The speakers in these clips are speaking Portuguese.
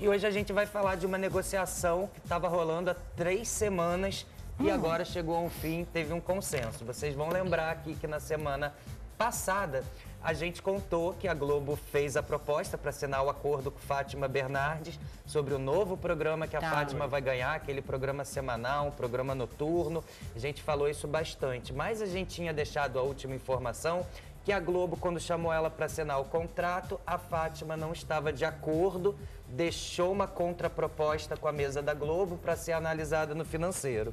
E hoje a gente vai falar de uma negociação que estava rolando há três semanas e agora chegou a um fim, teve um consenso. Vocês vão lembrar aqui que na semana passada a gente contou que a Globo fez a proposta para assinar o acordo com Fátima Bernardes sobre o novo programa que a Tá. Fátima vai ganhar, aquele programa semanal, um programa noturno. A gente falou isso bastante, mas a gente tinha deixado a última informação que a Globo, quando chamou ela para assinar o contrato, a Fátima não estava de acordo, deixou uma contraproposta com a mesa da Globo para ser analisada no financeiro.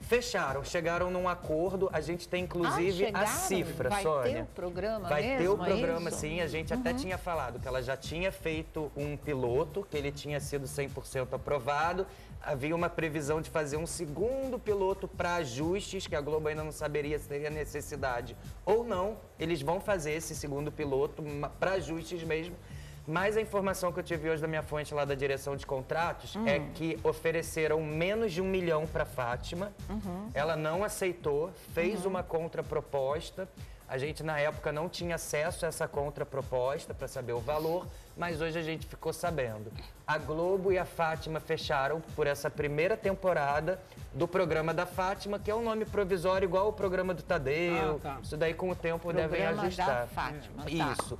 Fecharam, chegaram num acordo, a gente tem inclusive Ah, a cifra, Vai Sônia. ter o programa Vai ter mesmo, o é programa isso? sim, a gente até tinha falado que ela já tinha feito um piloto, que ele tinha sido 100% aprovado. Havia uma previsão de fazer um segundo piloto para ajustes, que a Globo ainda não saberia se teria necessidade ou não. Eles vão fazer esse segundo piloto para ajustes mesmo. Mas a informação que eu tive hoje da minha fonte lá da direção de contratos é que ofereceram menos de um milhão para Fátima. Ela não aceitou, fez uma contraproposta. A gente, na época, não tinha acesso a essa contraproposta para saber o valor, mas hoje a gente ficou sabendo. A Globo e a Fátima fecharam por essa primeira temporada do programa da Fátima, que é um nome provisório igual o programa do Tadeu. Ah, tá. Isso daí, com o tempo, devem Programa ajustar. da Fátima, tá. Isso.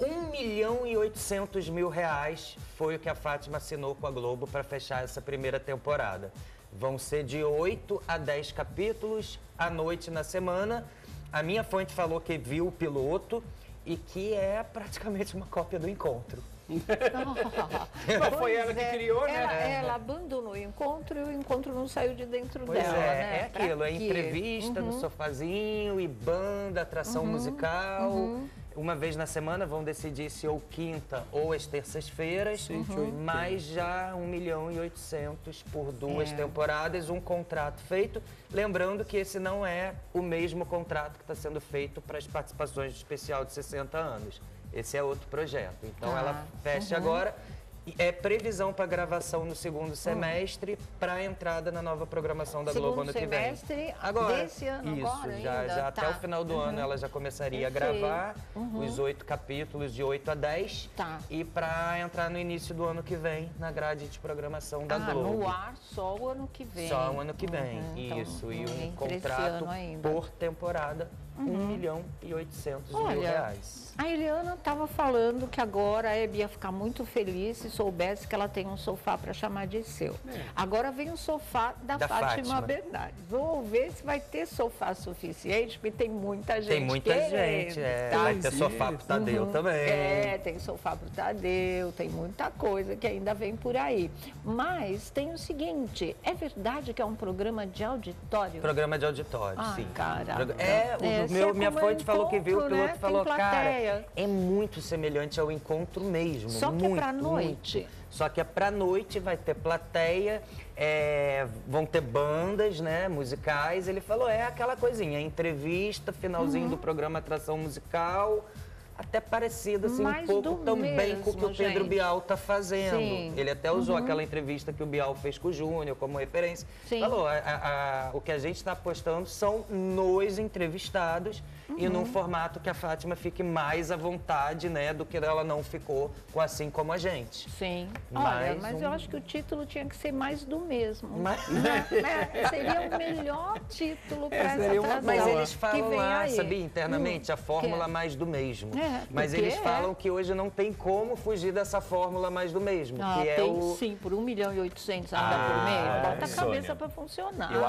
1 milhão e 800 mil reais foi o que a Fátima assinou com a Globo para fechar essa primeira temporada. Vão ser de 8 a 10 capítulos à noite na semana. A minha fonte falou que viu o piloto e que é praticamente uma cópia do encontro. Mas foi ela que é, criou, né? Ela, ela abandonou encontro e o encontro não saiu de dentro Pois dela, é, né? é Pra aquilo, é entrevista no sofazinho e banda, atração musical. Uma vez na semana vão decidir se ou quinta ou as terças-feiras, 180. mas já 1 milhão e 800 por duas É. temporadas, um contrato feito. Lembrando que esse não é o mesmo contrato que está sendo feito para as participações de especial de 60 anos. Esse é outro projeto. Então Tá. ela fecha agora. E É previsão para gravação no segundo semestre para a entrada na nova programação da Globo Segundo ano que vem. semestre Agora, desse ano, isso, agora já, ainda? já até Tá. o final do ano ela já começaria a gravar os oito capítulos de 8 a 10 Tá. e para entrar no início do ano que vem na grade de programação da ah, Globo. no ar só o ano que vem. Só o ano que vem, Uhum, então, isso. E não um contrato. Uhum. por temporada, 1 milhão e 800 mil reais. A Eliana estava falando que agora a Hebe ia ficar muito feliz se soubesse que ela tem um sofá para chamar de seu. Agora vem o sofá da, Da Fátima, Fátima. Bernardes. Vamos ver se vai ter sofá suficiente, porque tem muita gente Tem muita querendo, gente, é, tá? vai ter sofá pro Tadeu também. É, tem sofá pro Tadeu, tem muita coisa que ainda vem por aí. Mas tem o seguinte, é verdade que é um programa de auditório? Programa de auditório, Ah, sim. cara. É, o É, meu, é minha é fonte falou que viu, o piloto né? falou, cara, é muito semelhante ao encontro mesmo. Só que é muito, pra muito. noite. Só que é pra noite, vai ter plateia, é, vão ter bandas, né, musicais. Ele falou, é aquela coisinha, entrevista, finalzinho Uhum. do programa Atração Musical. Até parecido, assim, um pouco também com o que o mesmo, Pedro gente. Bial tá fazendo. Sim. Ele até usou aquela entrevista que o Bial fez com o Júnior como referência. Sim. Falou, a- a- a- o que a gente está apostando são nos entrevistados e Uhum. num formato que a Fátima fique mais à vontade, né, do que ela não ficou com assim como a gente. Sim. Olha, Mais mas um- eu acho que o título tinha que ser mais do mesmo. Mas, Né? Seria o melhor título para essa seria uma atração. mas eles falam lá, sabia, internamente, Hum, a fórmula que é? mais do mesmo. É, mas porque eles é. falam que hoje não tem como fugir dessa fórmula mais do mesmo, Ah, que é tem o sim, por 1 milhão e 800 ainda Ah, por mês. Bota a cabeça para funcionar. Eu